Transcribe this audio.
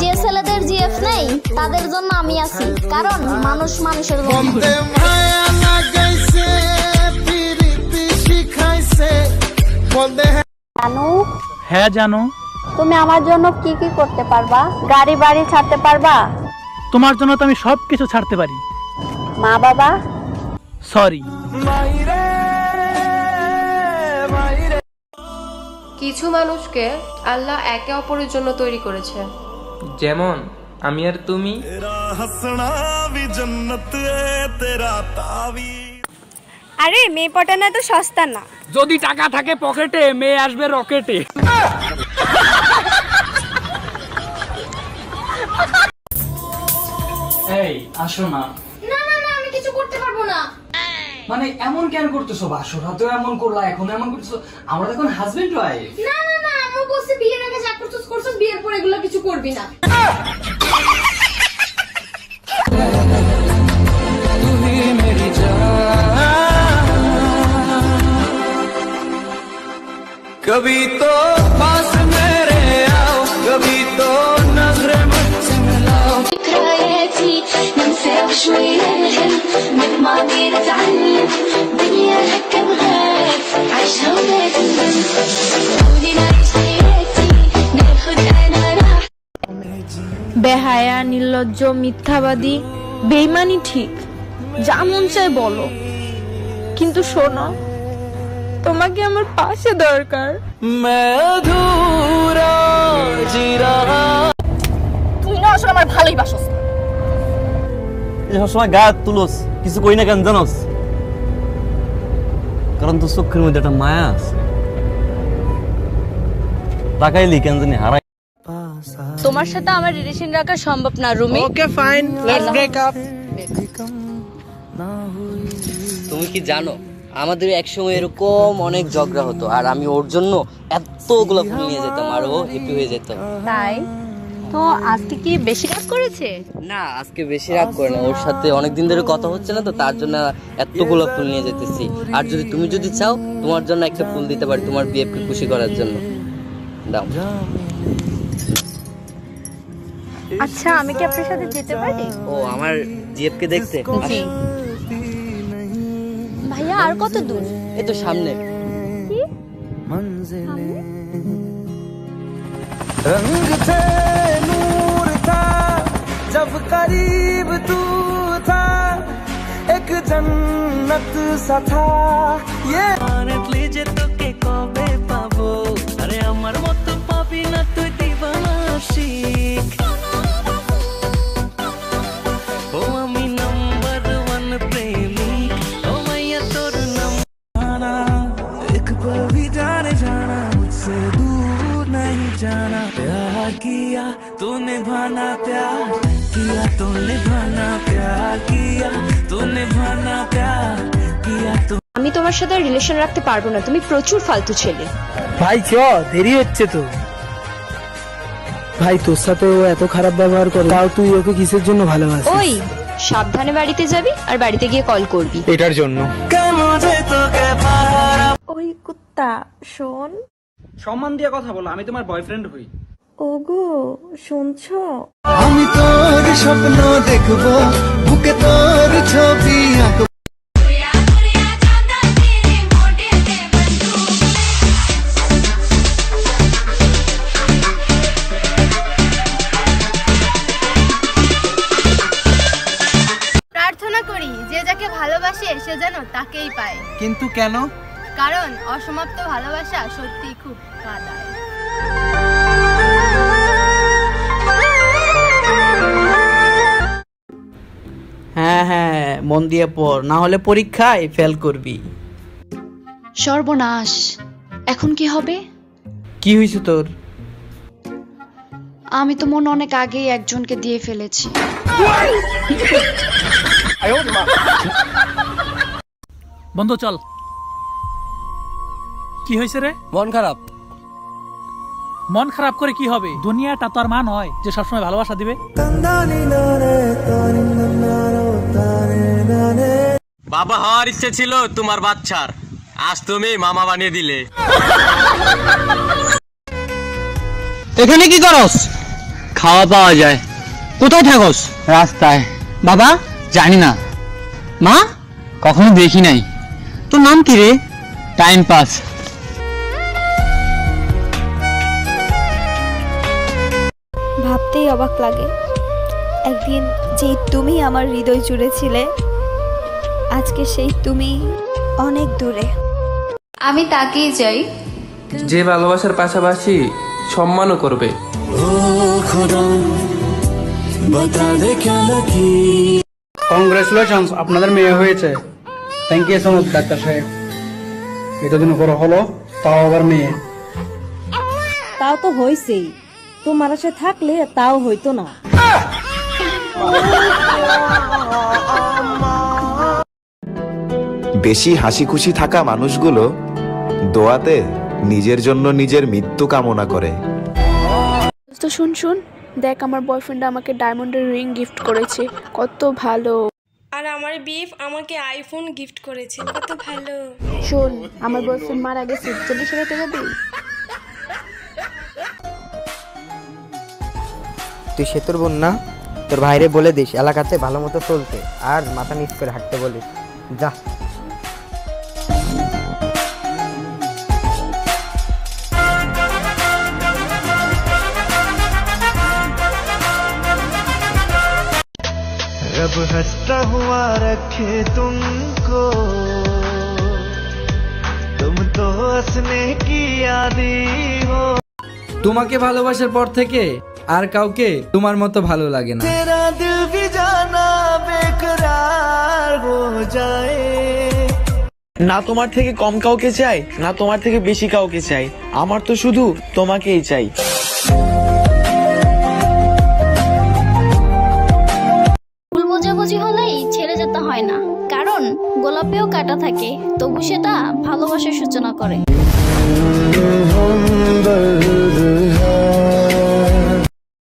যে ছেলেদের জিএফ নেই তাদের জন্য আমি আছি। কারণ মানুষ মানুষের জন্য জানু হ্যাঁ জানো। তুমি আমার জন্য কি কি করতে পারবা? গাড়ি বাড়ি ছাড়তে পারবা? তোমার জন্য তো আমি সব কিছু ছাড়তে পারি। মা বাবা? সরি কিছু মানুষকে আল্লাহ একে অপরের জন্য তৈরি করেছে। যেমন আমি আর তুমি। আরে মেয়ে পটানা তো সস্তা না। যদি টাকা থাকে পকেটে মেয়ে আসবে রকেটে। এই আসো না। না না না আমি কিছু করতে পারব না। মানে এমন কেন করতেছো? বাসরা তো এমন করলা এখন এমন করতেছো। আমরা এখন হাজবেন্ড ওয়াইফ না না না আম্মু বলছে বিয়ের আগে যা করছিস করছিস বিয়ের পর এগুলো কিছু করবি না कभी तो पास मेरे आओ कभी तो नजरे मुझसे मिलाओ ذكرياتي ننسى شوية الهم من ماضي نتعلم دنيا هكا بغات عيشها وما تندم قولي বেহায়া নির্লজ্জ মিথ্যাবাদী বেইমানি ঠিক। যা মন চায় বলো। কিন্তু শোনো তোমাকে আমার পাশে দরকার। তুই না আসলে আমার ভালোই বাসস সবসময় গা তুলোস কিছু কই না কেন জানোস? কারণ তোর চোখের মধ্যে একটা মায়া আছে। তাকাইলি কেন জানি হারাই তোমার সাথে আমার রিলেশন রাখা সম্ভব না Rumi. Okay fine let's break up তুমি কি জানো আমাদের একসময় এরকম অনেক ঝগড়া হতো আর আমি ওর জন্য এতগুলো ফুল নিয়ে যেতাম আর ও হ্যাপি হয়ে যেত তাই? তো আজকে কি বেশি কাজ করেছে? না আজকে বেশি রাগ করে না ওর সাথে অনেক দিন ধরে কথা হচ্ছে না তো তার জন্য এতগুলো ফুল নিয়ে যেতেছি। আর যদি তুমি যদি চাও তোমার জন্য একটা ফুল দিতে পারি তোমার বিএফকে খুশি করার জন্য। দাও। আচ্ছা আমি কি আপনার সাথে যেতে পারি ও আমার জিএফকে দেখতে জি। ভাইয়া আর কত দূর এই তো সামনে रंग थे नूर था जब करीब तू था एक जन्नत सा था ये যে তোকে কবে পাবো किया तू निभाना प्यार किया तू निभाना प्यार किया तू निभाना प्यार किया तू আমি তোমার সাথে রিলেশন রাখতে পারবো না তুমি প্রচুর ফালতু ছেলে ভাই চ দেরি হচ্ছে তো ভাই তোর সাথে ও এত খারাপ ব্যবহার করে তাও তুই ওকে কিসের জন্য ভালোবাসিস ওই সাবধানে বাড়িতে যাবি আর বাড়িতে গিয়ে কল করবি এটার জন্য मुझे तो के पारा ওই কুত্তা শোন সম্মান দিয়ে কথা বলো আমি তোমার বয়ফ্রেন্ড হই ওগো শুনছো? আমি তোর স্বপ্ন দেখব বুকে তোর ছবি আঁকবো। প্রার্থনা করি যে যাকে ভালোবাসে সে যেন তাকেই পায়। কিন্তু কেন? কারণ অসমাপ্ত ভালোবাসা সত্যি খুব কাদায়। হ্যাঁ হ্যাঁ মন দিয়ে পড়। না হলে পরীক্ষায় ফেল করবি। সর্বনাশ। এখন কি হবে? কি হয়েছে তোর? আমি তো মন অনেক আগেই একজনকে দিয়ে ফেলেছি। বন্ধু চল। কি হয়েছে রে? মন খারাপ। মন খারাপ করে কি হবে? দুনিয়াটা তো আর মা নয় যে সবসময় ভালোবাসা দিবে। বাবা হওয়ার ইচ্ছে ছিল তোমার বাচ্চার। আজ তুমি মামা বানিয়ে দিলে। এখানে কি করস? খাওয়া পাওয়া যায়। কোথায় থাকোস? রাস্তায়। বাবা? জানি না। মা? কখনো দেখি নাই। তোর নাম কি রে? Time pass. ভাবতেই অবাক লাগে। একদিন যেই তুমি আমার হৃদয় জুড়েছিলে আজকে সেই তুমি অনেক দূরে। আমি তাকেই চাই। যে ভালোবাসার পাশাপাশি সম্মানও করবে। কংগ্রেচুলেশনস আপনাদের মেয়ে হয়েছে। Thank you so much doctor সাহেব। এতদিন পর হলো তাও আবার মেয়ে। তাও তো হয়েছেই। তোমার আশা থাকলে তাও হইতো না। বেশি হাসি খুশি থাকা মানুষগুলো দোয়াতে নিজের জন্য নিজের মৃত্যু কামনা করে। তো শুন শুন দেখ আমার বয়ফ্রেন্ড আমাকে ডায়মন্ডের রিং গিফট করেছে কত ভালো। আর আমার বিফ আমাকে আইফোন গিফট করেছে কত ভালো। শোন আমার বয়ফ্রেন্ড মারা গেছে চল্লিশ হাজার টাকা দিই তুই সেতুর বোন না তোর ভাইরে বলে দিস এলাকাতে ভালো মতো চলতে আর মাথা নিচ করে হাঁটতে বলিস যা रब हंसता हुआ रखे तुमको तुम तो हंसने की आदि हो তোমাকে ভালোবাসার পর থেকে আর কাউকে তোমার মতো ভালো লাগে না না তোমার থেকে কম কাউকে চাই না তোমার থেকে বেশি কাউকে চাই আমার তো শুধু তোমাকেই চাই ছেড়ে যেতে হয় না কারণ গোলাপেও কাটা থাকে তবু সেটা ভালোবাসার সূচনা করে